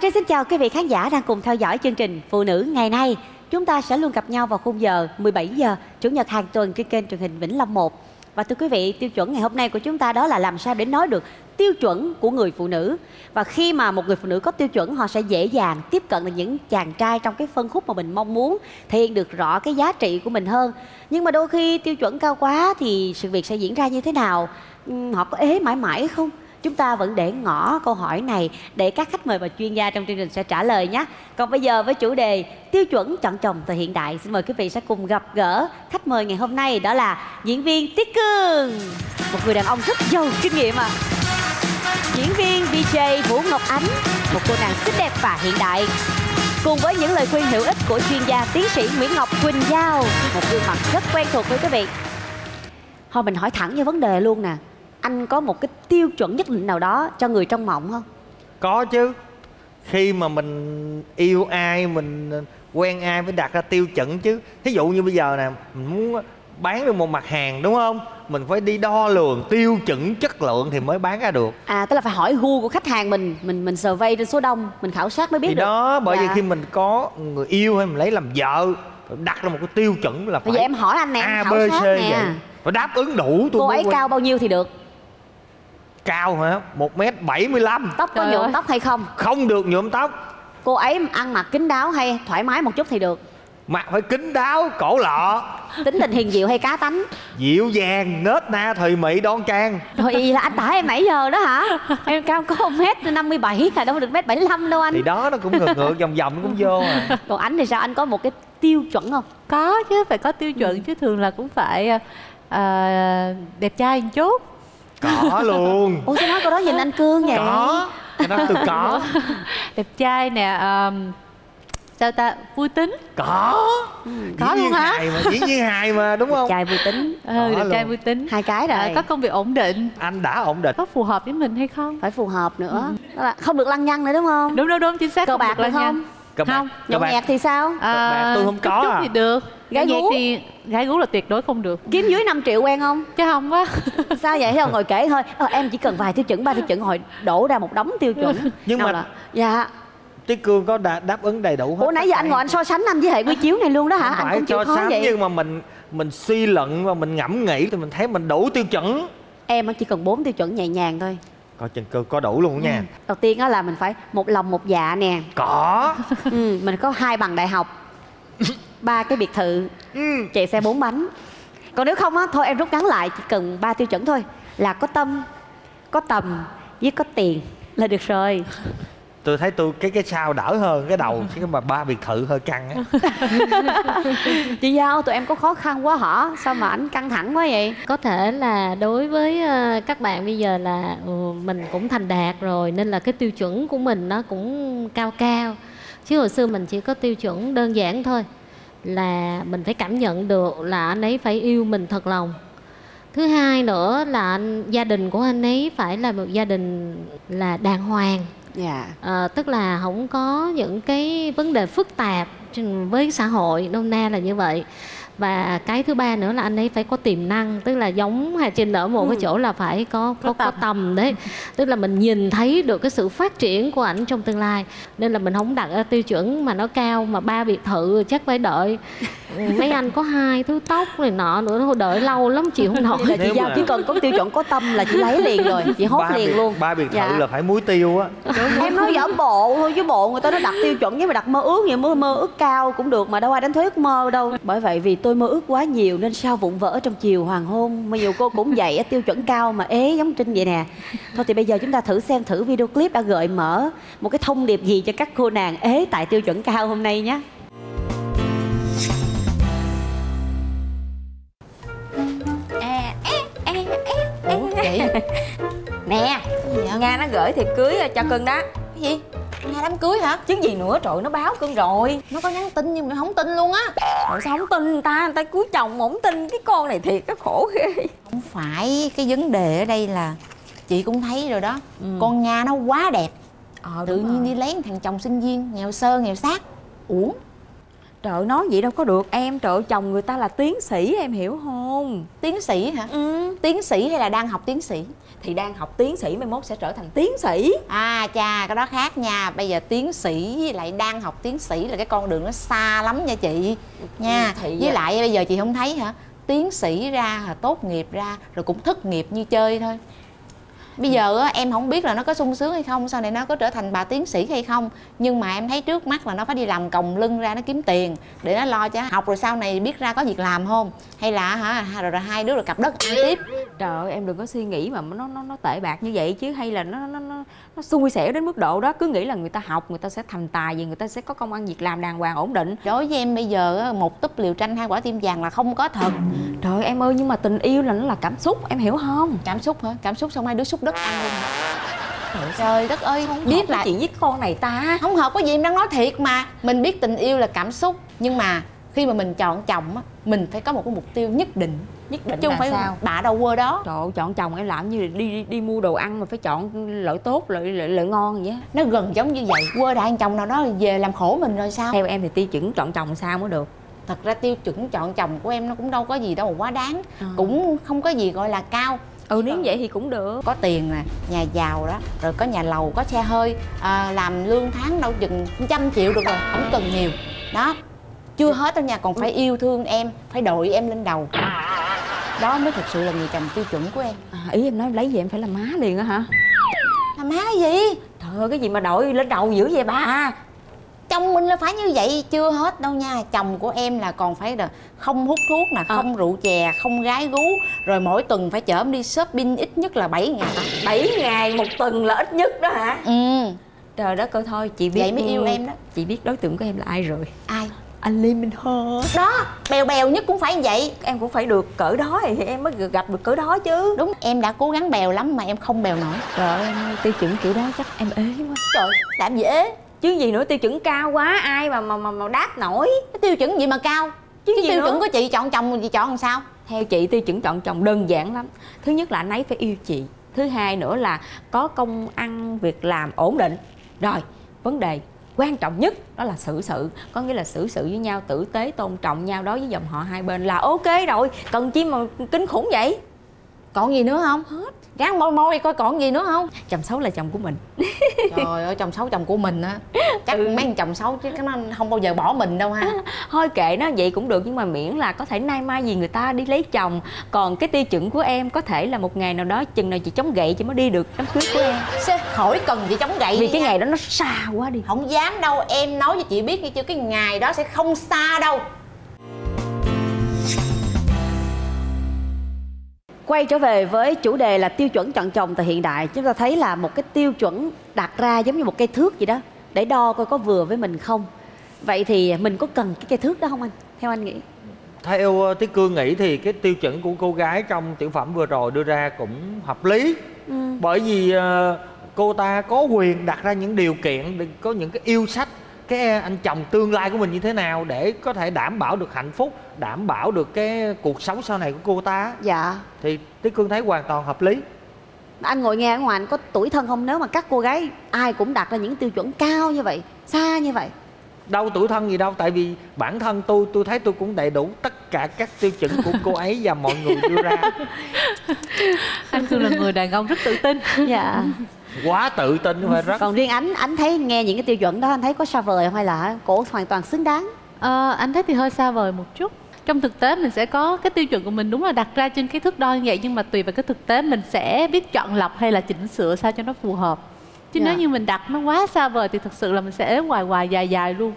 Trinh xin chào quý vị khán giả đang cùng theo dõi chương trình Phụ nữ ngày nay. Chúng ta sẽ luôn gặp nhau vào khung giờ 17 giờ Chủ nhật hàng tuần trên kênh truyền hình Vĩnh Long 1. Và thưa quý vị, tiêu chuẩn ngày hôm nay của chúng ta đó là làm sao để nói được tiêu chuẩn của người phụ nữ. Và khi mà một người phụ nữ có tiêu chuẩn, họ sẽ dễ dàng tiếp cận được những chàng trai trong cái phân khúc mà mình mong muốn, thể hiện được rõ cái giá trị của mình hơn. Nhưng mà đôi khi tiêu chuẩn cao quá thì sự việc sẽ diễn ra như thế nào? Họ có ế mãi mãi không? Chúng ta vẫn để ngỏ câu hỏi này để các khách mời và chuyên gia trong chương trình sẽ trả lời nhé. Còn bây giờ với chủ đề tiêu chuẩn chọn chồng thời hiện đại, xin mời quý vị sẽ cùng gặp gỡ khách mời ngày hôm nay đó là diễn viên Tiết Cương, một người đàn ông rất giàu kinh nghiệm ạ. Diễn viên DJ Vũ Ngọc Ánh, một cô nàng xinh đẹp và hiện đại. Cùng với những lời khuyên hữu ích của chuyên gia tiến sĩ Nguyễn Ngọc Quỳnh Giao, một gương mặt rất quen thuộc với quý vị. Thôi mình hỏi thẳng như vấn đề luôn nè anh có một cái tiêu chuẩn nhất định nào đó cho người trong mộng không? Có chứ. Khi mà mình yêu ai mình quen ai phải đặt ra tiêu chuẩn chứ. Thí dụ như bây giờ nè mình muốn bán được một mặt hàng đúng không? Mình phải đi đo lường tiêu chuẩn chất lượng thì mới bán ra được. À tức là phải hỏi gu của khách hàng mình mình mình survey trên số đông mình khảo sát mới biết thì được. đó bởi Dạ. vì khi mình có người yêu hay mình lấy làm vợ đặt ra một cái tiêu chuẩn là phải bây giờ em hỏi anh nè a b c sát vậy nè. phải đáp ứng đủ tôi cô ấy quen. cao bao nhiêu thì được cao hả? Một mét bảy mươi lăm. Tóc có Trời nhuộm ơi. tóc hay không? Không được nhuộm tóc. Cô ấy ăn mặc kín đáo hay thoải mái một chút thì được. Mặt phải kín đáo cổ lọ. Tính tình hiền diệu hay cá tánh? Dịu dàng nết na thùy mị đoan trang. Rồi vậy là anh tả em nãy giờ đó hả? Em cao có một mét năm mươi bảy là đâu được mét bảy mươi lăm đâu anh. Thì đó nó cũng ngược ngược vòng vòng nó cũng vô à. Còn anh thì sao? Anh có một cái tiêu chuẩn không? Có chứ phải có tiêu chuẩn chứ thường là cũng phải à, đẹp trai một chút có luôn. Ủa sao nói câu đó nhìn anh cương vậy? Có. Cái đó tôi có. Đẹp trai nè um, sao ta? Vui tính. Có. Có Dĩ luôn hả? hài mà dĩ nhiên hài mà đúng không? Trai vui tính. Ừ, Có đẹp trai luôn. vui tính. Hai cái rồi. À, có công việc ổn định. Anh đã ổn định. Có phù hợp với mình hay không? Phải phù hợp nữa. Đó là không được lăng nhăng nữa đúng không? Đúng đúng đúng chính xác cờ không bạc được được lăng không? nhăng. Bạc- không nhậu nhẹt thì sao? Bạc tôi không có chút à. thì được. Gái nhẹt gú? thì gái gú là tuyệt đối không được. Kiếm dưới 5 triệu quen không? Chứ không quá sao vậy? Không ngồi kể thôi. Ờ, em chỉ cần vài tiêu chuẩn ba tiêu chuẩn hồi đổ ra một đống tiêu chuẩn. Nhưng Nào mà- là, dạ. Tiết Cương có đa, đáp ứng đầy đủ hết ủa nãy giờ anh ngồi anh so sánh anh với hệ quy chiếu này luôn đó hả? Không anh phải không chịu so khó sánh vậy. nhưng mà mình mình suy luận và mình ngẫm nghĩ thì mình thấy mình đủ tiêu chuẩn. Em chỉ cần bốn tiêu chuẩn nhẹ nhàng thôi có chân cơ có đủ luôn nha. Đầu tiên á là mình phải một lòng một dạ nè. Có. Ừ, mình có hai bằng đại học ba cái biệt thự ừ. chạy xe bốn bánh. Còn nếu không á thôi em rút ngắn lại chỉ cần ba tiêu chuẩn thôi. Là có tâm có tầm với có tiền là được rồi tôi thấy tôi cái cái sau đỡ hơn cái đầu chứ mà ba biệt thự hơi căng á. Chị giao tụi em có khó khăn quá hả? Sao mà ảnh căng thẳng quá vậy? Có thể là đối với ờ, các bạn bây giờ là ừ, mình cũng thành đạt rồi nên là cái tiêu chuẩn của mình nó cũng cao cao. Chứ hồi xưa mình chỉ có tiêu chuẩn đơn giản thôi là mình phải cảm nhận được là anh ấy phải yêu mình thật lòng thứ hai nữa là anh, gia đình của anh ấy phải là một gia đình là đàng hoàng. Dạ. Ờ, tức là không có những cái vấn đề phức tạp với xã hội nôm na là như vậy và cái thứ ba nữa là anh ấy phải có tiềm năng tức là giống Hà Trinh ở một cái chỗ là phải có có, có tầm. đấy. Tức là mình nhìn thấy được cái sự phát triển của ảnh trong tương lai. Nên là mình không đặt ra tiêu chuẩn mà nó cao mà ba biệt thự chắc phải đợi mấy anh có hai thứ tóc này nọ nữa nó đợi lâu lắm chịu không nổi. Là chị Nếu giao mà- chỉ cần có tiêu chuẩn có tâm là chị lấy liền rồi chị hốt ba liền biệt, luôn. ba biệt thự Dạ. là phải muối tiêu á. Em nói giỡn bộ thôi chứ bộ người ta nói đặt tiêu chuẩn với mà đặt mơ ước vậy mơ mơ ước cao cũng được mà đâu ai đánh thuế ước mơ đâu. Bởi vậy vì tôi mơ ước quá nhiều nên sao vụn vỡ trong chiều hoàng hôn mà nhiều cô cũng vậy á, tiêu chuẩn cao mà ế giống trinh vậy nè. Thôi thì bây giờ chúng ta thử xem thử video clip đã gợi mở một cái thông điệp gì cho các cô nàng ế tại tiêu chuẩn cao hôm nay nhé. À, Ủa chị nè nga nó gửi thiệp cưới cho cưng đó. Cái gì? Nga đám cưới hả? chứ gì nữa trời nó báo cưng rồi. Nó có nhắn tin nhưng mà không tin luôn á rồi sao không tin người ta người ta cưới chồng mà không tin cái con này thiệt nó khổ ghê. Không phải cái vấn đề ở đây là Chị cũng thấy rồi đó. Con Nga nó quá đẹp. Ờ Tự nhiên đi lấy thằng chồng sinh viên Nghèo sơ nghèo xác Uổng Trời nói vậy đâu có được. Em Trời ơi, chồng người ta là tiến sĩ em hiểu không? Tiến sĩ hả? Ừ. Tiến sĩ hay là đang học tiến sĩ? Thì đang học tiến sĩ mai mốt sẽ trở thành tiến sĩ. À cha cái đó khác nha. Bây giờ tiến sĩ với lại đang học tiến sĩ là cái con đường nó xa lắm nha chị. Nha. Ừ, thì với à. lại bây giờ chị không thấy hả? Tiến sĩ ra là tốt nghiệp ra rồi cũng thất nghiệp như chơi thôi bây giờ á, em không biết là nó có sung sướng hay không sau này nó có trở thành bà tiến sĩ hay không. Nhưng mà em thấy trước mắt là nó phải đi làm còng lưng ra nó kiếm tiền để nó lo cho học rồi sau này biết ra có việc làm không? Hay là hả rồi, rồi hai đứa rồi cặp đất ăn tiếp Trời ơi em đừng có suy nghĩ mà nó nó nó tệ bạc như vậy chứ hay là nó nó nó nó xui xẻo đến mức độ đó. Cứ nghĩ là người ta học người ta sẽ thành tài gì người ta sẽ có công ăn việc làm đàng hoàng ổn định. Đối với em bây giờ một túp liều tranh hai quả tim vàng là không có thật. Trời ơi, em ơi nhưng mà tình yêu là nó là cảm xúc em hiểu không? Cảm xúc hả? Cảm xúc xong hai đứa xúc đất ăn luôn. Trời đất ơi Không biết là chuyện với con này ta. Không hợp có gì em đang nói thiệt mà. Mình biết tình yêu là cảm xúc nhưng mà khi mà mình chọn chồng á mình phải có một cái mục tiêu nhất định nhất định chứ không phải sao? bạ đâu quơ đó. Trời ơi, chọn chồng em làm như đi, đi đi mua đồ ăn mà phải chọn loại tốt loại loại, loại ngon vậy á. nó gần giống như vậy quơ đại chồng nào đó về làm khổ mình rồi sao? Theo em thì tiêu chuẩn chọn chồng sao mới được? Thật ra tiêu chuẩn chọn chồng của em nó cũng đâu có gì đâu mà quá đáng Ờ. cũng không có gì gọi là cao. Ừ nếu vậy thì cũng được. Có tiền nè nhà giàu đó rồi có nhà lầu có xe hơi à, làm lương tháng đâu chừng trăm triệu được rồi không cần nhiều. Đó chưa hết đâu nha còn phải yêu thương em phải đội em lên đầu. Đó mới thực sự là người chồng tiêu chuẩn của em. À, ý em nói lấy gì em phải làm má liền á hả? Là má gì? Trời ơi cái gì mà đội lên đầu dữ vậy ba chồng mình là phải như vậy chưa hết đâu nha. Chồng của em là còn phải là không hút thuốc nè không rượu chè không gái gú. Rồi mỗi tuần phải chở em đi shopping ít nhất là 7 ngày. 7 ngày một tuần là ít nhất đó hả? Ừ. Trời đất ơi thôi chị biết Vậy mới yêu em đó. chị biết đối tượng của em là ai rồi. Ai anh Lê Minh Hơ. Đó bèo bèo nhất cũng phải như vậy. Em cũng phải được cỡ đó thì em mới gặp được cỡ đó chứ. Đúng em đã cố gắng bèo lắm mà em không bèo nổi. Trời ơi em ơi, tiêu chuẩn kiểu đó chắc em ế quá. Trời làm gì ế? Chứ gì nữa tiêu chuẩn cao quá ai mà mà mà, mà đáp nổi. Cái tiêu chuẩn gì mà cao? Chứ cái gì tiêu nữa? chuẩn của chị chọn chồng chị chọn làm sao? Theo chị tiêu chuẩn chọn chồng đơn giản lắm. Thứ nhất là anh ấy phải yêu chị. Thứ hai nữa là có công ăn việc làm ổn định. Rồi vấn đề quan trọng nhất đó là xử sự. Có nghĩa là xử sự với nhau, tử tế tôn trọng nhau, đối với dòng họ hai bên là ok rồi. Cần chi mà kinh khủng vậy? Còn gì nữa không? Hết. Ráng môi môi coi còn gì nữa không? Chồng xấu là chồng của mình. Trời ơi chồng xấu chồng của mình á. Chắc mấy thằng chồng xấu chứ nó không bao giờ bỏ mình đâu ha. Thôi kệ nó vậy cũng được nhưng mà miễn là có thể nay mai gì người ta đi lấy chồng. Còn cái tiêu chuẩn của em có thể là một ngày nào đó chừng nào chị chống gậy chị mới đi được đám cưới của em. Xê, khỏi cần gì chống gậy vì cái nha. ngày đó nó xa quá đi. Không dám đâu em nói cho chị biết nghe chưa cái ngày đó sẽ không xa đâu Quay trở về với chủ đề là tiêu chuẩn chọn chồng thời hiện đại Chúng ta thấy là một cái tiêu chuẩn đặt ra giống như một cây thước gì đó Để đo coi có vừa với mình không Vậy thì mình có cần cái cây thước đó không anh? Theo anh nghĩ theo uh, Tí Cương nghĩ thì cái tiêu chuẩn của cô gái trong tiểu phẩm vừa rồi đưa ra cũng hợp lý ừ. bởi vì ờ, cô ta có quyền đặt ra những điều kiện có những cái yêu sách cái anh chồng tương lai của mình như thế nào để có thể đảm bảo được hạnh phúc đảm bảo được cái cuộc sống sau này của cô ta? Dạ. Thì Tí Cương thấy hoàn toàn hợp lý. Anh ngồi nghe ở ngoài anh có tuổi thân không? Nếu mà các cô gái ai cũng đặt ra những tiêu chuẩn cao như vậy Xa như vậy. Đâu tuổi thân gì đâu tại vì bản thân tôi tôi thấy tôi cũng đầy đủ tất cả các tiêu chuẩn của cô ấy và mọi người đưa ra. Anh cương là người đàn ông rất tự tin. Dạ quá tự tin phải rất Còn riêng anh, anh thấy nghe những cái tiêu chuẩn đó Anh thấy có xa vời không hay là cổ hoàn toàn xứng đáng? Ờ, anh thấy thì hơi xa vời một chút. Trong thực tế mình sẽ có cái tiêu chuẩn của mình đúng là đặt ra trên cái thước đo như vậy nhưng mà tùy vào cái thực tế mình sẽ biết chọn lọc hay là chỉnh sửa sao cho nó phù hợp. Chứ Dạ. nếu như mình đặt nó quá xa vời thì thực sự là mình sẽ ế hoài hoài dài dài luôn.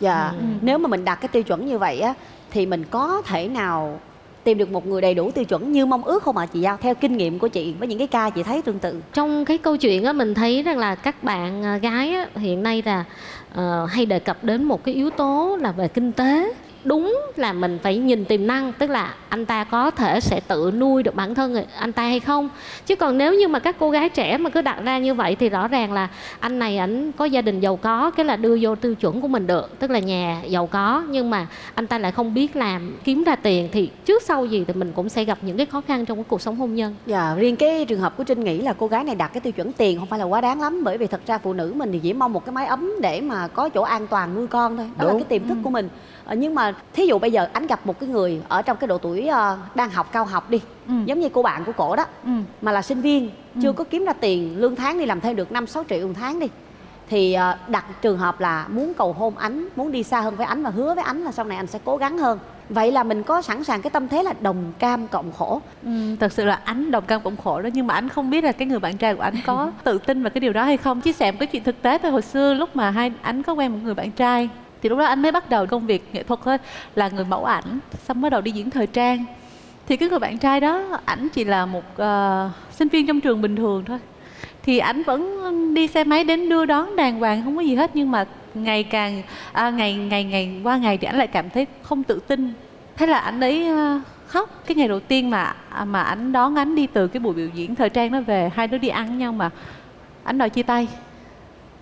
Dạ. Nếu mà mình đặt cái tiêu chuẩn như vậy á Thì mình có thể nào tìm được một người đầy đủ tiêu chuẩn như mong ước không ạ? Chị Giao theo kinh nghiệm của chị với những cái ca chị thấy tương tự. Trong cái câu chuyện á mình thấy rằng là các bạn à, gái á, hiện nay là uh, hay đề cập đến một cái yếu tố là về kinh tế đúng là mình phải nhìn tiềm năng tức là anh ta có thể sẽ tự nuôi được bản thân anh ta hay không chứ còn nếu như mà các cô gái trẻ mà cứ đặt ra như vậy thì rõ ràng là anh này ảnh có gia đình giàu có cái là đưa vô tiêu chuẩn của mình được tức là nhà giàu có nhưng mà anh ta lại không biết làm kiếm ra tiền thì trước sau gì thì mình cũng sẽ gặp những cái khó khăn trong cái cuộc sống hôn nhân Dạ, riêng cái trường hợp của Trinh nghĩ là cô gái này đặt cái tiêu chuẩn tiền không phải là quá đáng lắm bởi vì thật ra phụ nữ mình thì chỉ mong một cái mái ấm để mà có chỗ an toàn nuôi con thôi. Đó là Đúng. cái tiềm thức của mình. Ờ, nhưng mà thí dụ bây giờ anh gặp một cái người ở trong cái độ tuổi ờ, đang học cao học đi, Ừ. giống như cô bạn của cổ đó, Ừ. mà là sinh viên, chưa có kiếm ra tiền, lương tháng đi làm thêm được 5 6 triệu một tháng đi. Thì ờ, đặt trường hợp là muốn cầu hôn ánh, muốn đi xa hơn với ánh và hứa với ánh là sau này anh sẽ cố gắng hơn. Vậy là mình có sẵn sàng cái tâm thế là đồng cam cộng khổ Ừ, thật sự là anh đồng cam cộng khổ đó nhưng mà anh không biết là cái người bạn trai của anh có tự tin vào cái điều đó hay không chia sẻ một cái chuyện thực tế thôi hồi xưa lúc mà hai anh có quen một người bạn trai thì lúc đó anh mới bắt đầu công việc nghệ thuật thôi là người mẫu ảnh xong bắt đầu đi diễn thời trang. Thì cái người bạn trai đó ảnh chỉ là một uh, sinh viên trong trường bình thường thôi. Thì ảnh vẫn đi xe máy đến đưa đón đàng hoàng không có gì hết nhưng mà ngày càng à, ngày ngày ngày qua ngày thì ảnh lại cảm thấy không tự tin. Thế là ảnh ấy uh, khóc. Cái ngày đầu tiên mà à, mà ảnh đón ảnh đi từ cái buổi biểu diễn thời trang đó về hai đứa đi ăn với nhau mà ảnh đòi chia tay.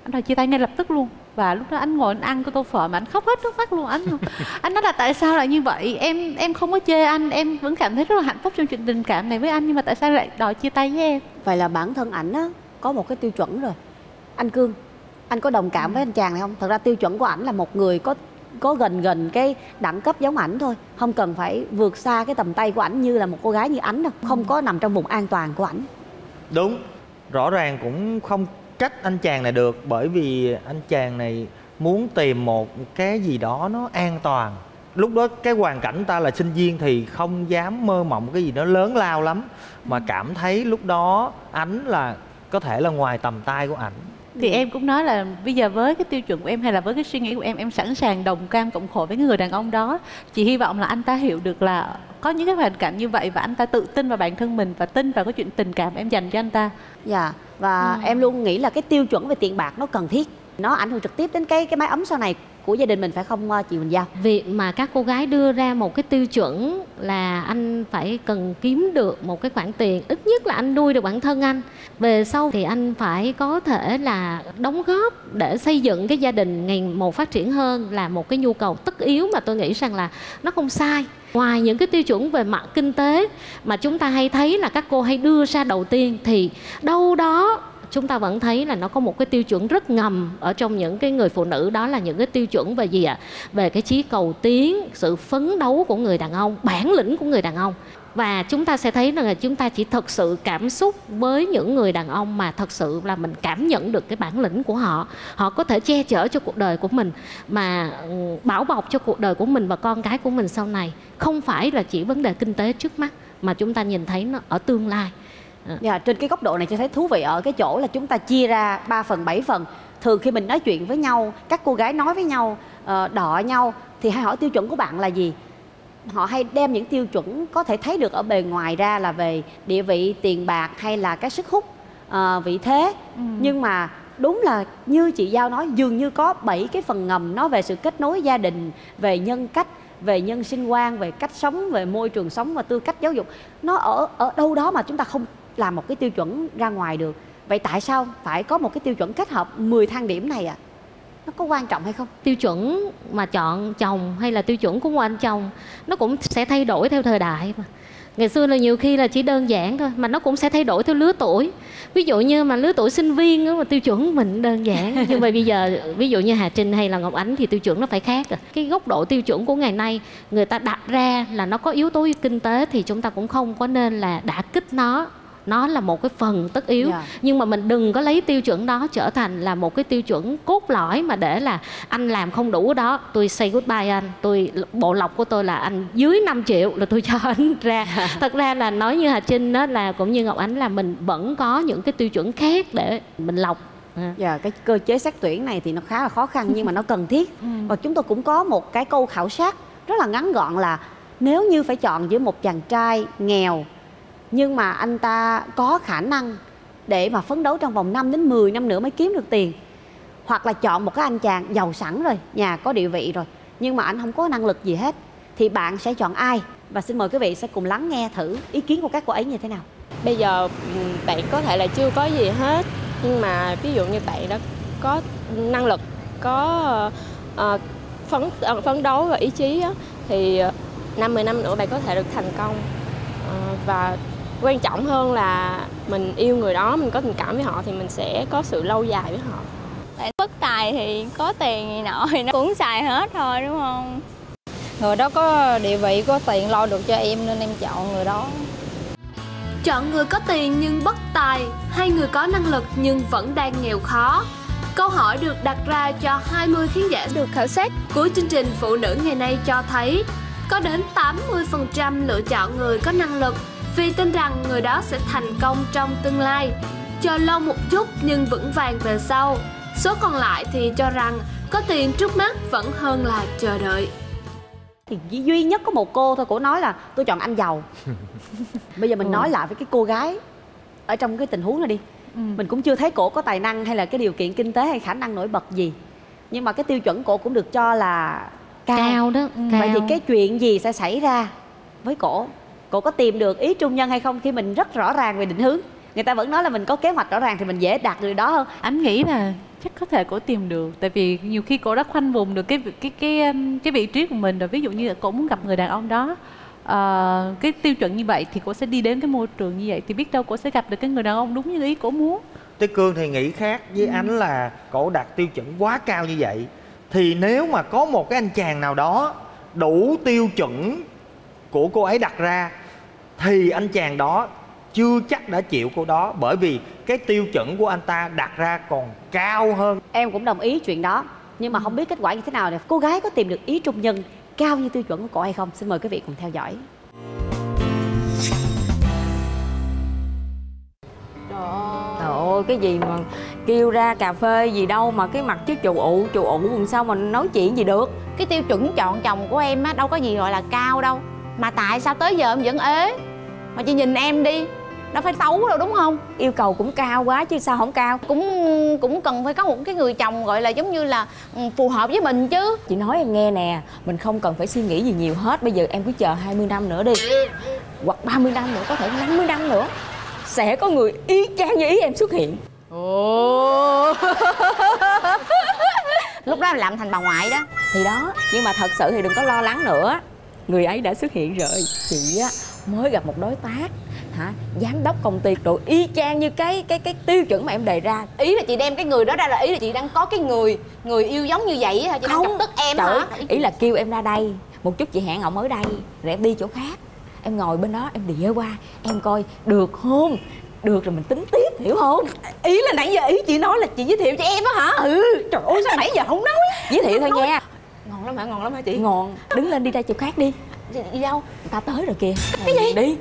Ảnh đòi chia tay ngay lập tức luôn và lúc đó anh ngồi anh ăn cái tô phở mà anh khóc hết nước mắt luôn. Anh anh nói là tại sao lại như vậy? Em em không có chê anh em vẫn cảm thấy rất là hạnh phúc trong chuyện tình cảm này với anh nhưng mà tại sao lại đòi chia tay với em? Vậy là bản thân ảnh á, có một cái tiêu chuẩn rồi. Anh Cương Anh có đồng cảm với anh chàng này không? Thật ra tiêu chuẩn của ảnh là một người có có gần gần cái đẳng cấp giống ảnh thôi. Không cần phải vượt xa cái tầm tay của ảnh như là một cô gái như ảnh đâu. Không có nằm trong vùng an toàn của ảnh. Đúng rõ ràng cũng không trách anh chàng này được bởi vì anh chàng này muốn tìm một cái gì đó nó an toàn. Lúc đó cái hoàn cảnh ta là sinh viên thì không dám mơ mộng cái gì nó lớn lao lắm. Mà cảm thấy lúc đó ánh là có thể là ngoài tầm tay của ảnh. Thì em cũng nói là bây giờ với cái tiêu chuẩn của em hay là với cái suy nghĩ của em em sẵn sàng đồng cam cộng khổ với cái người đàn ông đó. Chỉ hy vọng là anh ta hiểu được là có những cái hoàn cảnh như vậy và anh ta tự tin vào bản thân mình và tin vào cái chuyện tình cảm em dành cho anh ta? Dạ Và em luôn nghĩ là cái tiêu chuẩn về tiền bạc nó cần thiết. Nó ảnh hưởng trực tiếp đến cái cái mái ấm sau này của gia đình mình phải không ờ, chị Quỳnh Giao? việc mà các cô gái đưa ra một cái tiêu chuẩn là anh phải cần kiếm được một cái khoản tiền ít nhất là anh nuôi được bản thân anh. Về sau thì anh phải có thể là đóng góp để xây dựng cái gia đình ngày một phát triển hơn là một cái nhu cầu tất yếu mà tôi nghĩ rằng là nó không sai ngoài những cái tiêu chuẩn về mặt kinh tế mà chúng ta hay thấy là các cô hay đưa ra đầu tiên, thì đâu đó chúng ta vẫn thấy là nó có một cái tiêu chuẩn rất ngầm ở trong những cái người phụ nữ. Đó là những cái tiêu chuẩn về gì ạ? Về cái chí cầu tiến, sự phấn đấu của người đàn ông, bản lĩnh của người đàn ông và chúng ta sẽ thấy rằng là chúng ta chỉ thật sự cảm xúc với những người đàn ông mà thật sự là mình cảm nhận được cái bản lĩnh của họ. Họ có thể che chở cho cuộc đời của mình mà ừ, bảo bọc cho cuộc đời của mình và con cái của mình sau này. Không phải là chỉ vấn đề kinh tế trước mắt mà chúng ta nhìn thấy nó ở tương lai. Ờ. Dạ, trên cái góc độ này cho thấy thú vị ở cái chỗ là chúng ta chia ra 3 phần 7 phần. Thường khi mình nói chuyện với nhau các cô gái nói với nhau ờ, đọ nhau thì hay hỏi tiêu chuẩn của bạn là gì? Họ hay đem những tiêu chuẩn có thể thấy được ở bề ngoài ra là về địa vị tiền bạc hay là cái sức hút ờ, vị thế. Nhưng mà đúng là như chị giao nói dường như có 7 cái phần ngầm nó về sự kết nối gia đình về nhân cách về nhân sinh quan về cách sống về môi trường sống và tư cách giáo dục. Nó ở ở đâu đó mà chúng ta không làm một cái tiêu chuẩn ra ngoài được. Vậy tại sao phải có một cái tiêu chuẩn kết hợp 10 thang điểm này ạ nó có quan trọng hay không? Tiêu chuẩn mà chọn chồng hay là tiêu chuẩn của anh chồng nó cũng sẽ thay đổi theo thời đại mà. Ngày xưa là nhiều khi là chỉ đơn giản thôi mà nó cũng sẽ thay đổi theo lứa tuổi. Ví dụ như mà lứa tuổi sinh viên á, mà tiêu chuẩn của mình đơn giản. Nhưng mà bây giờ ví dụ như Hà Trinh hay là Ngọc Ánh thì tiêu chuẩn nó phải khác rồi. Cái góc độ tiêu chuẩn của ngày nay người ta đặt ra là nó có yếu tố kinh tế thì chúng ta cũng không có nên là đả kích nó nó là một cái phần tất yếu. Dạ. nhưng mà mình đừng có lấy tiêu chuẩn đó trở thành là một cái tiêu chuẩn cốt lõi mà để là anh làm không đủ đó. Tôi say goodbye anh. Tôi bộ lọc của tôi là anh dưới 5 triệu là tôi cho anh ra. Thật ra là nói như Hà Trinh đó là cũng như Ngọc Ánh là mình vẫn có những cái tiêu chuẩn khác để mình lọc. À. Dạ, cái cơ chế xét tuyển này thì nó khá là khó khăn nhưng mà nó cần thiết. Và chúng tôi cũng có một cái câu khảo sát rất là ngắn gọn là nếu như phải chọn giữa một chàng trai nghèo nhưng mà anh ta có khả năng để mà phấn đấu trong vòng 5 đến 10 năm nữa mới kiếm được tiền. Hoặc là chọn một cái anh chàng giàu sẵn rồi, nhà có địa vị rồi nhưng mà anh không có năng lực gì hết. Thì bạn sẽ chọn ai? Và xin mời quý vị sẽ cùng lắng nghe thử ý kiến của các cô ấy như thế nào. Bây giờ ừ, bạn có thể là chưa có gì hết nhưng mà ví dụ như bạn đã có năng lực có uh, phấn uh, phấn đấu và ý chí á, thì 50 năm 10 năm nữa bạn có thể được thành công. Uh, và quan trọng hơn là mình yêu người đó mình có tình cảm với họ thì mình sẽ có sự lâu dài với họ Tại bất tài thì có tiền gì nọ thì nó cũng xài hết thôi đúng không? người đó có địa vị có tiền lo được cho em nên em chọn người đó Chọn người có tiền nhưng bất tài hay người có năng lực nhưng vẫn đang nghèo khó? Câu hỏi được đặt ra cho 20 khán giả được khảo sát của chương trình Phụ nữ ngày nay cho thấy có đến 80% lựa chọn người có năng lực vì tin rằng người đó sẽ thành công trong tương lai. Chờ lâu một chút nhưng vững vàng về sau. Số còn lại thì cho rằng có tiền trước mắt vẫn hơn là chờ đợi. thì duy nhất có một cô thôi cổ nói là tôi chọn anh giàu bây giờ mình Ừ. nói lại với cái cô gái ở trong cái tình huống này đi Ừ. mình cũng chưa thấy cổ có tài năng hay là cái điều kiện kinh tế hay khả năng nổi bật gì nhưng mà cái tiêu chuẩn cổ cũng được cho là cao, cao đó Ừ. cao. vậy thì cái chuyện gì sẽ xảy ra với cổ cổ có tìm được ý trung nhân hay không khi mình rất rõ ràng về định hướng? Người ta vẫn nói là mình có kế hoạch rõ ràng thì mình dễ đạt được đó hơn. Anh nghĩ là chắc có thể cổ tìm được tại vì nhiều khi cổ đã khoanh vùng được cái cái cái um, cái vị trí của mình rồi. Ví dụ như là cổ muốn gặp người đàn ông đó ờ, cái tiêu chuẩn như vậy thì cổ sẽ đi đến cái môi trường như vậy thì biết đâu cổ sẽ gặp được cái người đàn ông đúng như ý cổ muốn. Tế Cương thì nghĩ khác với anh là cổ đặt tiêu chuẩn quá cao như vậy. Thì nếu mà có một cái anh chàng nào đó đủ tiêu chuẩn của cô ấy đặt ra Thì anh chàng đó chưa chắc đã chịu cô đó Bởi vì cái tiêu chuẩn của anh ta đặt ra còn cao hơn. Em cũng đồng ý chuyện đó nhưng mà không biết kết quả như thế nào thì cô gái có tìm được ý trung nhân cao như tiêu chuẩn của cổ hay không? Xin mời quý vị cùng theo dõi. Trời ơi cái gì mà kêu ra cà phê gì đâu mà cái mặt chứ chù ụ chù ụ làm sao mà nói chuyện gì được? Cái tiêu chuẩn chọn chồng của em á đâu có gì gọi là cao đâu mà tại sao tới giờ em vẫn ế? Mà chị nhìn em đi đâu phải xấu đâu đúng không? Yêu cầu cũng cao quá chứ sao không cao? Cũng cũng cần phải có một cái người chồng gọi là giống như là ừ, phù hợp với mình chứ. Chị nói em nghe nè mình không cần phải suy nghĩ gì nhiều hết bây giờ em cứ chờ 20 năm nữa đi. Hoặc 30 năm nữa có thể 50 năm nữa sẽ có người y chang như ý em xuất hiện. Lúc đó em làm thành bà ngoại đó. Thì đó nhưng mà thật sự thì đừng có lo lắng nữa người ấy đã xuất hiện rồi. Chị á mới gặp một đối tác. Hả? Giám đốc công ty rồi y chang như cái cái cái tiêu chuẩn mà em đề ra. Ý là chị đem cái người đó ra là ý là chị đang có cái người người yêu giống như vậy hả? Chị đang chọc tức em trời hả? ý là kêu em ra đây. Một chút chị hẹn ổng ở đây rồi em đi chỗ khác. Em ngồi bên đó em đĩa qua. Em coi được không? Được rồi mình tính tiếp hiểu không? Ý là nãy giờ ý chị nói là chị giới thiệu cho em á hả? Ừ. Trời ơi sao nãy giờ không nói? Giới thiệu thôi nha ngon lắm hả? Ngon lắm hả chị? Ngon. Đứng lên đi ra chỗ khác đi. Đi, đâu? Ta tới rồi kìa. Cái gì? đi.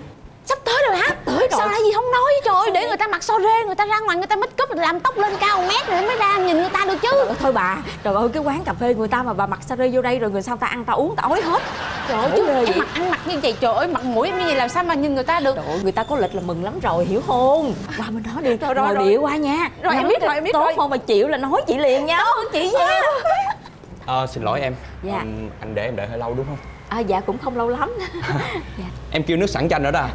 Sắp tới rồi hả? Tới rồi. Sao lại gì không nói? Trời ơi để người ta mặc so rê người ta ra ngoài người ta make up làm tóc lên cao một mét rồi mới ra nhìn người ta được chứ. Trời ơi, thôi bà. Trời ơi cái quán cà phê người ta mà bà mặc sa rê vô đây rồi người sao ta ăn ta uống ta ói hết. Trời ơi chứ em vậy. mặc ăn mặc như vậy trời ơi mặt mũi em như vậy làm sao mà nhìn người ta được? Trời ơi người ta có lịch là mừng lắm rồi hiểu không? Qua bên đó đi. Rồi, rồi, rồi. điệu qua nha. Rồi, em biết rồi, em biết tốt rồi. không mà chịu là nói chị liền nha. Ơn chị nha Ờ, xin lỗi em. Dạ. Ừm, Anh để em đợi hơi lâu đúng không? à, dạ cũng không lâu lắm. Em kêu nước sẵn cho anh nữa đó à?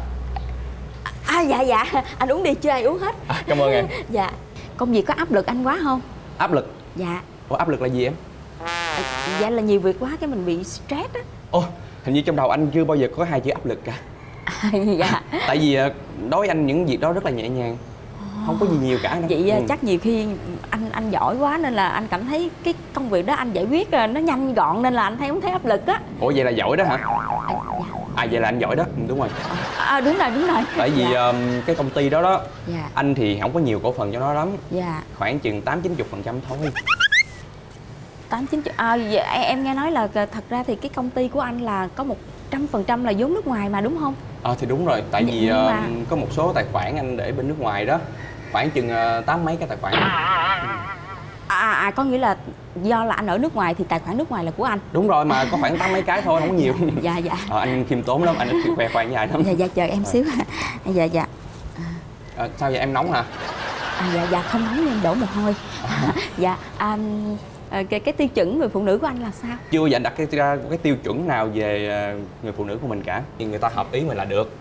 à dạ dạ. Anh uống đi chưa ai uống hết. À Cảm ơn em. Dạ. Công việc có áp lực anh quá không? Áp lực? Dạ. Ủa áp lực là gì em? à, dạ là nhiều việc quá cái mình bị stress á. Ồ, hình như trong đầu anh chưa bao giờ có hai chữ áp lực cả. À, dạ. Tại vì ờ, đối với anh những việc đó rất là nhẹ nhàng Không có gì nhiều cả đâu. Vậy à, Ừ. chắc nhiều khi anh anh giỏi quá nên là anh cảm thấy cái công việc đó anh giải quyết à, nó nhanh gọn nên là anh thấy không thấy áp lực á. Ủa vậy là giỏi đó hả? à, dạ. À vậy là anh giỏi đó, ừ, đúng rồi. À, đúng rồi đúng rồi. Tại vì dạ. ờ, cái công ty đó đó dạ. Anh thì không có nhiều cổ phần cho nó lắm. Dạ. Khoảng chừng 8-90% thôi. Tám chín à, dạ, em- nghe nói là c- thật ra thì cái công ty của anh là có một trăm phần trăm là vốn nước ngoài mà đúng không? Ờ thì đúng rồi, tại Dạ, vì ờ, mà- có một số tài khoản anh để bên nước ngoài đó Khoảng chừng ờ, tám mấy cái tài khoản. À, à, à có nghĩa là do là anh ở nước ngoài thì tài khoản nước ngoài là của anh. Đúng rồi mà có khoảng tám mấy cái thôi, không có nhiều. Dạ dạ. Ờ, anh khiêm tốn lắm, anh khoe khoang dài lắm. Dạ dạ chờ em xíu. Dạ dạ. Ờ, Sao vậy? Em nóng hả? à, dạ dạ không nóng em đổ mồ hôi. Dạ à, ờ, cái, cái tiêu chuẩn người phụ nữ của anh là sao? Chưa anh đặt cái ra cái tiêu chuẩn nào về ờ, người phụ nữ của mình cả. Thì người ta hợp ý mình là được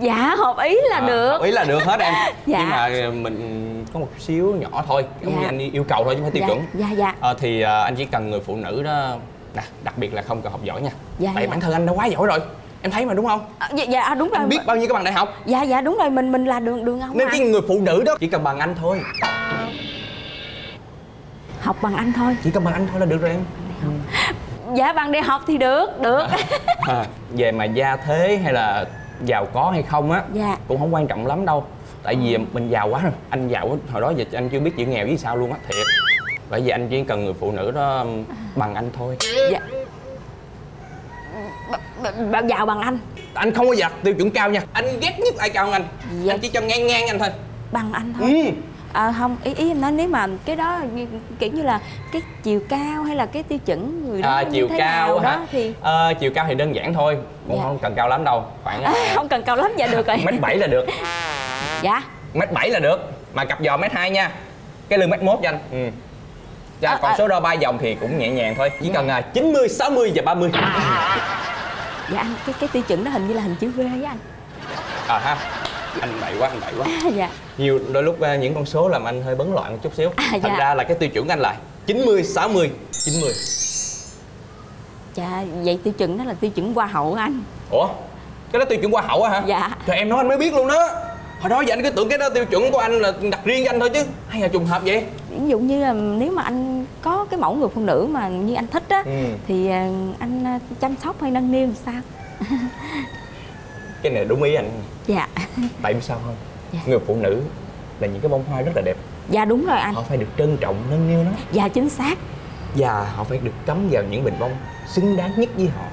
dạ hợp ý là Ờ, được. hợp ý là được hết em. Dạ. nhưng mà mình có một xíu nhỏ thôi giống Dạ. như anh yêu cầu thôi chứ không phải tiêu dạ, chuẩn. dạ dạ. Ờ, thì ờ, anh chỉ cần người phụ nữ đó nè đặc biệt là không cần học giỏi nha. Dạ, tại dạ. bản thân anh đã quá giỏi rồi. Em thấy mà đúng không? À, dạ dạ à, đúng rồi. Anh biết bao nhiêu cái bằng đại học. Dạ dạ đúng rồi. Mình mình là đường đường ông nên cái người phụ nữ đó chỉ cần bằng anh thôi. Học bằng anh thôi. Chỉ cần bằng anh thôi là được rồi em. Dạ bằng đại học thì được được. À, về mà gia thế hay là giàu có hay không á dạ. cũng không quan trọng lắm đâu. Tại vì mình giàu quá rồi anh giàu quá. Hồi đó giờ anh chưa biết chữ nghèo với sao luôn á thiệt. Bởi vì anh chỉ cần người phụ nữ đó bằng anh thôi. Dạ. B- b- giàu bằng anh. Anh không có giặt tiêu chuẩn cao nha. Anh ghét nhất ai cao hơn anh? Dạ. anh chỉ cho ngang ngang anh thôi. Bằng anh thôi. Ừ. à, không ý ý em nói nếu mà cái đó kiểu như là cái chiều cao hay là cái tiêu chuẩn người đó à, chiều thế cao nào hả? đó thì Ờ, chiều cao thì đơn giản thôi cũng Dạ. không cần cao lắm đâu khoảng à, không cần cao lắm dạ được rồi. mét bảy là được. Dạ. Mét bảy là được mà cặp giò mét hai nha cái lưng mét mốt cho anh. Ừ. Dạ, À, còn à. số đo ba vòng thì cũng nhẹ nhàng thôi chỉ cần à, 90, 60 và 30 dạ anh cái cái tiêu chuẩn đó hình như là hình chữ V với anh. À ha anh bậy quá anh bậy quá. Dạ. Nhiều đôi lúc à, những con số làm anh hơi bấn loạn một chút xíu. À, thành dạ. ra là cái tiêu chuẩn anh là 90, 60, 90 dạ vậy tiêu chuẩn đó là tiêu chuẩn hoa hậu anh. Ủa? Cái đó tiêu chuẩn hoa hậu á hả? Dạ. Trời em nói anh mới biết luôn đó. Hồi đó giờ anh cứ tưởng cái đó tiêu chuẩn của anh là đặt riêng cho anh thôi chứ. Hay là trùng hợp vậy? Ví dụ như là nếu mà anh có cái mẫu người phụ nữ mà như anh thích á ừ. thì à, anh à, chăm sóc hay nâng niu làm sao? Cái này đúng ý anh dạ. Tại vì sao không? Dạ. Người phụ nữ là những cái bông hoa rất là đẹp. Dạ đúng rồi anh. Họ phải được trân trọng nâng niu nó. Dạ chính xác. Và họ phải được cắm vào những bình bông xứng đáng nhất với họ.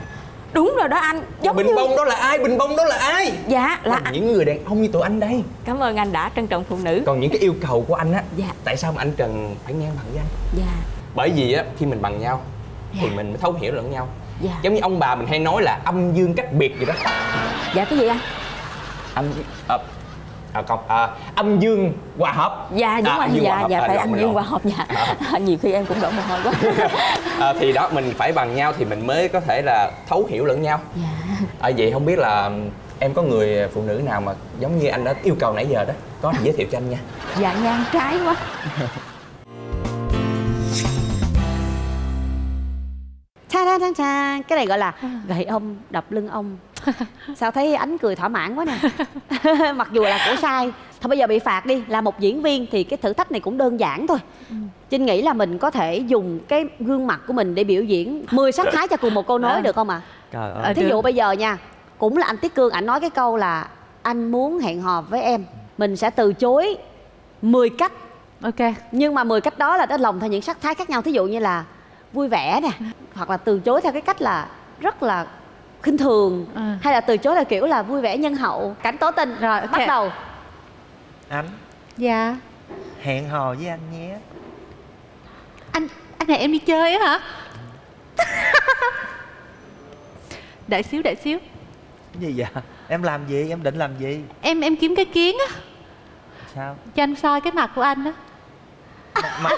Đúng rồi đó anh. Giống Bình như bông đó là ai? Bình bông đó là ai? dạ là Là những người đàn ông như tụi anh đây. Cảm ơn anh đã trân trọng phụ nữ. Còn những cái yêu cầu của anh á dạ. Tại sao mà anh cần phải ngang bằng với anh? Dạ. Bởi vì á khi mình bằng nhau Thì Dạ. mình mới thấu hiểu lẫn nhau. Dạ. Giống như ông bà mình hay nói là âm dương cách biệt vậy đó. Dạ cái gì anh âm à, à, còn à, âm dương hòa hợp. Dạ đúng À, rồi. âm dạ hợp. dạ À, phải lộn. dương hòa hợp dạ nhiều khi em cũng đổ mồ hôi quá. À, thì đó mình phải bằng nhau thì mình mới có thể là thấu hiểu lẫn nhau. Dạ. À, vậy không biết là em có người phụ nữ nào mà giống như anh đã yêu cầu nãy giờ đó? Có thì giới thiệu cho anh nha. Dạ ngang trái quá cha cha cái này gọi là gậy ông đập lưng ông. Sao thấy ánh cười thỏa mãn quá nè. Mặc dù là cổ sai. Thôi bây giờ bị phạt đi. Là một diễn viên thì cái thử thách này cũng đơn giản thôi. Trinh nghĩ là mình có thể dùng cái gương mặt của mình để biểu diễn 10 sắc thái cho cùng một câu nói À. được không ạ? Trời ơi. Ờ, thí dụ bây giờ nha cũng là anh tiết cương ảnh nói cái câu là anh muốn hẹn hò với em mình sẽ từ chối 10 cách. Ok. Nhưng mà 10 cách đó là đã lồng theo những sắc thái khác nhau. Thí dụ như là vui vẻ nè hoặc là từ chối theo cái cách là rất là khinh thường À. hay là từ chối là kiểu là vui vẻ nhân hậu cảnh tố tình Rồi, ok. bắt đầu. Anh dạ. Hẹn hò với anh nhé. Anh anh này em đi chơi á hả? Đợi xíu đợi xíu. Cái gì vậy? Em làm gì? Em định làm gì? Em em kiếm cái kiến á. Sao? Cho anh soi cái mặt của anh á mà,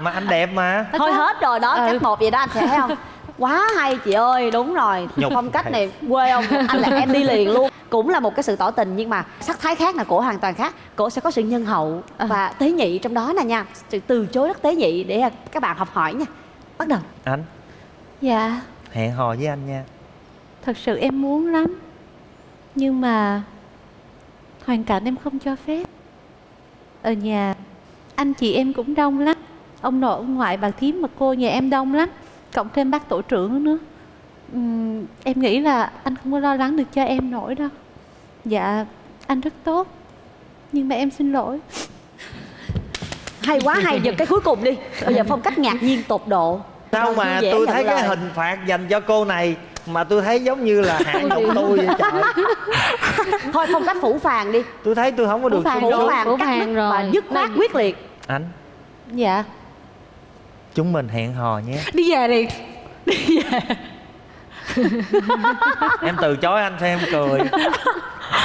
mà anh đẹp mà. Thôi hết rồi đó Ừ. cách một vậy đó anh sẽ thấy không? Quá hay chị ơi đúng rồi. Nhục. phong cách này quê không anh là em đi liền luôn. Cũng là một cái sự tỏ tình nhưng mà sắc thái khác là cổ hoàn toàn khác. Cổ sẽ có sự nhân hậu À. và tế nhị trong đó nè nha. Sự từ chối rất tế nhị để các bạn học hỏi nha. Bắt đầu. Anh. Dạ. Hẹn hò với anh nha. Thật sự em muốn lắm nhưng mà hoàn cảnh em không cho phép. Ở nhà anh chị em cũng đông lắm. Ông nội ông ngoại bà thím mà cô nhà em đông lắm. Cộng thêm bác tổ trưởng nữa. Ừm, em nghĩ là anh không có lo lắng được cho em nổi đâu. Dạ anh rất tốt. Nhưng mà em xin lỗi. Hay quá hay. Giờ cái cuối cùng đi. Bây giờ phong cách ngạc nhiên tột độ. Sao mà tôi thấy cái lời. hình phạt dành cho cô này mà tôi thấy giống như là hạng động tôi vậy trời. Thôi phong cách phủ phàng đi. Tôi thấy tôi không có được phủ phàng phủ sướng. phàng Phủ cắt phàng đứt rồi. và dứt khoát quyết liệt anh dạ. Chúng mình hẹn hò nhé. Đi về đi. Em từ chối anh xem em cười.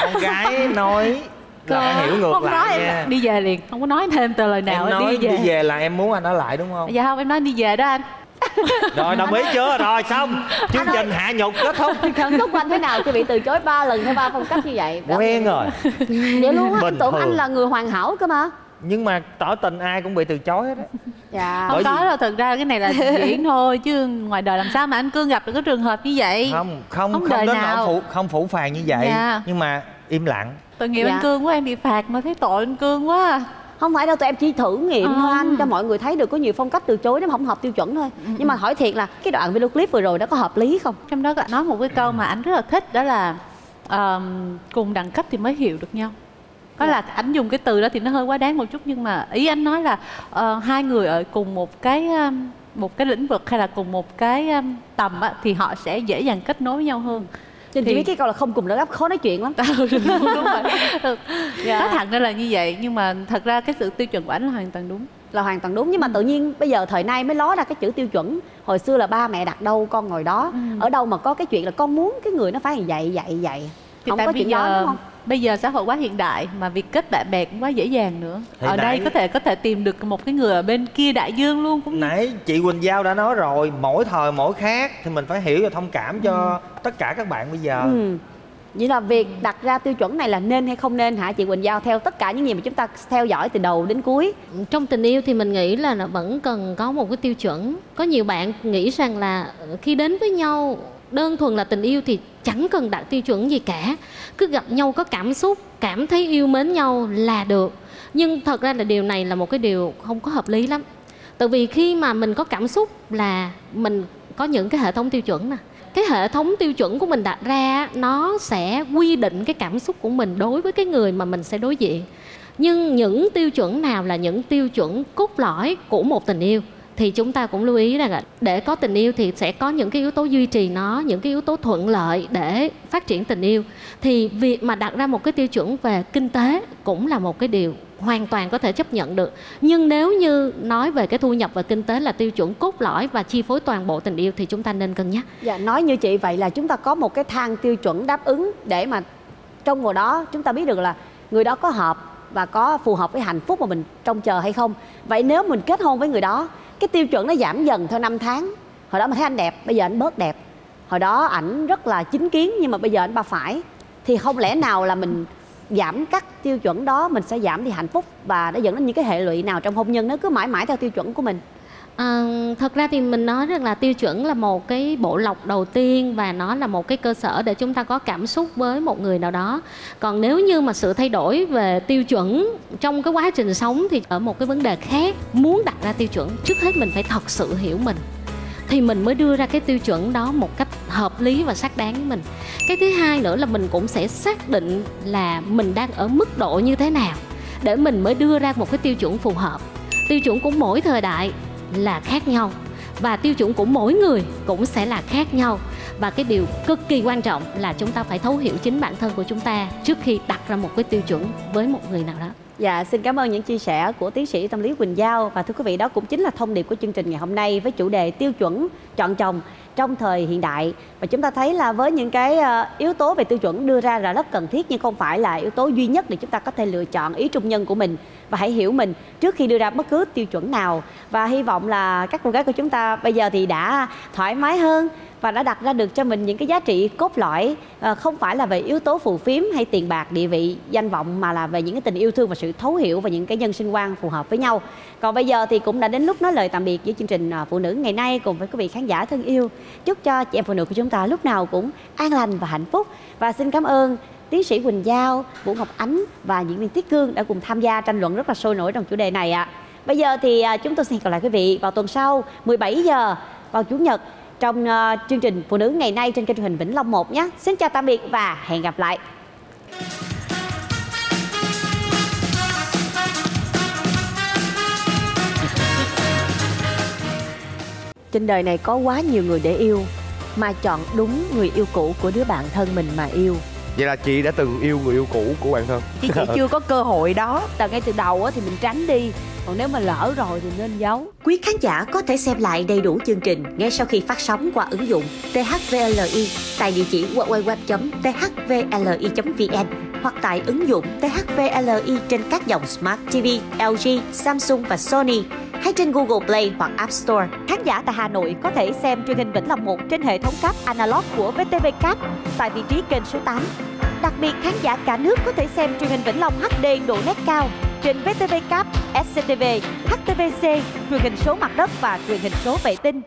Con gái nói là phải hiểu ngược không lại nói em nha. đi về liền. Không có nói thêm từ lời nào em nói đi về. đi về là em muốn anh ở lại đúng không? Dạ không em nói đi về đó anh. Rồi đồng ý chưa? Rồi xong. Chương trình hạ nhục kết thúc. Cảm xúc của anh thế nào? Khi bị từ chối ba lần theo ba phong cách như vậy? Quen rồi. Vậy luôn á tưởng anh là người hoàn hảo cơ mà nhưng mà tỏ tình ai cũng bị từ chối hết á dạ không Bởi có vì- đâu thực ra cái này là diễn thôi chứ ngoài đời làm sao mà anh cương gặp được cái trường hợp như vậy không không Không không, đến nào. nỗi phụ không phủ phàng như vậy Dạ. nhưng mà im lặng tội nghiệp Dạ. anh cương quá em bị phạt mà thấy tội anh cương quá à. không phải đâu tụi em chỉ thử nghiệm thôi À. anh cho mọi người thấy được có nhiều phong cách từ chối nó không hợp tiêu chuẩn thôi nhưng mà hỏi thiệt là cái đoạn video clip vừa rồi đó có hợp lý không trong đó có nói một cái câu mà anh rất là thích đó là ờm, cùng đẳng cấp thì mới hiểu được nhau có là anh dùng cái từ đó thì nó hơi quá đáng một chút nhưng mà ý anh nói là ờ, hai người ở cùng một cái um, một cái lĩnh vực hay là cùng một cái um, tầm á, thì họ sẽ dễ dàng kết nối với nhau hơn. Trên Thì- chỉ biết cái câu là không cùng đẳng cấp khó nói chuyện lắm. Đúng rồi. Dạ. nói thẳng ra là như vậy nhưng mà thật ra cái sự tiêu chuẩn của anh là hoàn toàn đúng. Là hoàn toàn đúng nhưng mà tự nhiên bây giờ thời nay mới ló ra cái chữ tiêu chuẩn. Hồi xưa là ba mẹ đặt đâu con ngồi đó. Ừ. ở đâu mà có cái chuyện là con muốn cái người nó phải vậy vậy vậy thì không có chuyện đó giờ đúng không bây giờ xã hội quá hiện đại mà việc kết bạn bè cũng quá dễ dàng nữa. Thì ở đây nãy- có thể có thể tìm được một cái người ở bên kia đại dương luôn cũng nãy chị Quỳnh Giao đã nói rồi mỗi thời mỗi khác thì mình phải hiểu và thông cảm cho tất cả các bạn bây giờ. Ừ. vậy là việc đặt ra tiêu chuẩn này là nên hay không nên hả chị Quỳnh Giao? Theo tất cả những gì mà chúng ta theo dõi từ đầu đến cuối. Trong tình yêu thì mình nghĩ là nó vẫn cần có một cái tiêu chuẩn. Có nhiều bạn nghĩ rằng là khi đến với nhau đơn thuần là tình yêu thì chẳng cần đặt tiêu chuẩn gì cả. Cứ gặp nhau có cảm xúc, cảm thấy yêu mến nhau là được. Nhưng thật ra là điều này là một cái điều không có hợp lý lắm. Tại vì khi mà mình có cảm xúc là mình có những cái hệ thống tiêu chuẩn nè. Cái hệ thống tiêu chuẩn của mình đặt ra nó sẽ quy định cái cảm xúc của mình đối với cái người mà mình sẽ đối diện. Nhưng những tiêu chuẩn nào là những tiêu chuẩn cốt lõi của một tình yêu? Thì chúng ta cũng lưu ý rằng là để có tình yêu thì sẽ có những cái yếu tố duy trì nó, những cái yếu tố thuận lợi để phát triển tình yêu. Thì việc mà đặt ra một cái tiêu chuẩn về kinh tế cũng là một cái điều hoàn toàn có thể chấp nhận được. Nhưng nếu như nói về cái thu nhập và kinh tế là tiêu chuẩn cốt lõi và chi phối toàn bộ tình yêu thì chúng ta nên cân nhắc. Dạ nói như chị vậy là chúng ta có một cái thang tiêu chuẩn đáp ứng để mà trong vào đó chúng ta biết được là người đó có hợp và có phù hợp với hạnh phúc mà mình trông chờ hay không. Vậy nếu mình kết hôn với người đó cái tiêu chuẩn nó giảm dần theo năm tháng. Hồi đó mình thấy anh đẹp, bây giờ anh bớt đẹp. Hồi đó ảnh rất là chính kiến, nhưng mà bây giờ anh ba phải. Thì không lẽ nào là mình giảm các tiêu chuẩn đó, mình sẽ giảm đi hạnh phúc và nó dẫn đến những cái hệ lụy nào trong hôn nhân? Nó cứ mãi mãi theo tiêu chuẩn của mình. À, thật ra thì mình nói rằng là tiêu chuẩn là một cái bộ lọc đầu tiên và nó là một cái cơ sở để chúng ta có cảm xúc với một người nào đó. Còn nếu như mà sự thay đổi về tiêu chuẩn trong cái quá trình sống thì ở một cái vấn đề khác. Muốn đặt ra tiêu chuẩn trước hết mình phải thật sự hiểu mình. Thì mình mới đưa ra cái tiêu chuẩn đó một cách hợp lý và xác đáng với mình. Cái thứ hai nữa là mình cũng sẽ xác định là mình đang ở mức độ như thế nào để mình mới đưa ra một cái tiêu chuẩn phù hợp. Tiêu chuẩn của mỗi thời đại là khác nhau. Và tiêu chuẩn của mỗi người cũng sẽ là khác nhau. Và cái điều cực kỳ quan trọng là chúng ta phải thấu hiểu chính bản thân của chúng ta trước khi đặt ra một cái tiêu chuẩn với một người nào đó. Dạ, xin cảm ơn những chia sẻ của tiến sĩ tâm lý Quỳnh Giao. Và thưa quý vị đó cũng chính là thông điệp của chương trình ngày hôm nay với chủ đề tiêu chuẩn chọn chồng trong thời hiện đại. Và chúng ta thấy là với những cái ờ, yếu tố về tiêu chuẩn đưa ra là rất cần thiết, nhưng không phải là yếu tố duy nhất để chúng ta có thể lựa chọn ý trung nhân của mình. Và hãy hiểu mình trước khi đưa ra bất cứ tiêu chuẩn nào. Và hy vọng là các cô gái của chúng ta bây giờ thì đã thoải mái hơn và đã đặt ra được cho mình những cái giá trị cốt lõi ờ, không phải là về yếu tố phù phiếm hay tiền bạc địa vị danh vọng mà là về những cái tình yêu thương và sự thấu hiểu và những cái nhân sinh quan phù hợp với nhau. Còn bây giờ thì cũng đã đến lúc nói lời tạm biệt với chương trình ờ, phụ nữ ngày nay cùng với quý vị khán giả thân yêu. Chúc cho chị em phụ nữ của chúng ta lúc nào cũng an lành và hạnh phúc. Và xin cảm ơn tiến sĩ Quỳnh Giao, Vũ Ngọc Ánh và diễn viên Tiết Cương đã cùng tham gia tranh luận rất là sôi nổi trong chủ đề này ạ. Bây giờ thì ờ, chúng tôi xin gặp lại quý vị vào tuần sau 17 giờ vào chủ nhật trong à, chương trình Phụ nữ ngày nay trên kênh truyền hình Vĩnh Long 1 nhé. Xin chào tạm biệt và hẹn gặp lại. Trên đời này có quá nhiều người để yêu mà chọn đúng người yêu cũ của đứa bạn thân mình mà yêu. Vậy là chị đã từng yêu người yêu cũ của bạn thân Chứ chị chưa có cơ hội đó Từ ngay từ đầu á thì mình tránh đi còn nếu mà lỡ rồi thì nên giấu Quý khán giả có thể xem lại đầy đủ chương trình ngay sau khi phát sóng qua ứng dụng THVLI tại địa chỉ www.thvli.vn hoặc tại ứng dụng THVLI trên các dòng Smart TV, LG, Samsung và Sony hay trên Google Play hoặc App Store. Khán giả tại Hà Nội có thể xem truyền hình Vĩnh Long 1 trên hệ thống cáp analog của VTV Cáp tại vị trí kênh số 8. Đặc biệt, khán giả cả nước có thể xem truyền hình Vĩnh Long HD độ nét cao trên VTV Cáp, SCTV, HTVC, truyền hình số mặt đất và truyền hình số vệ tinh.